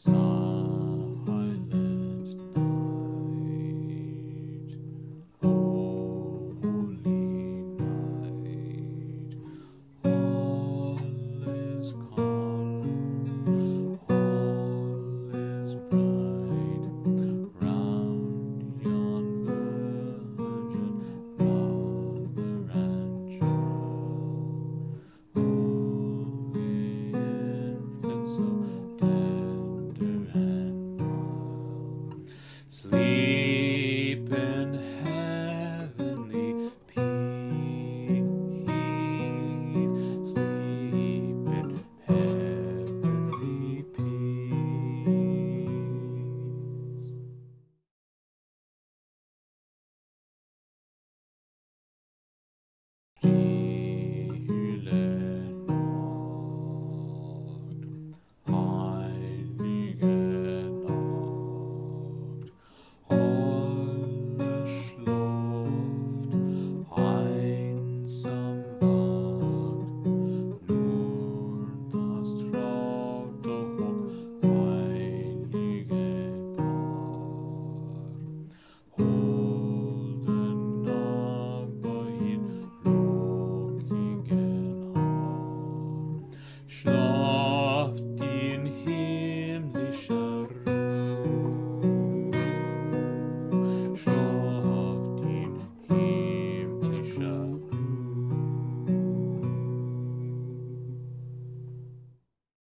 song. Jesus.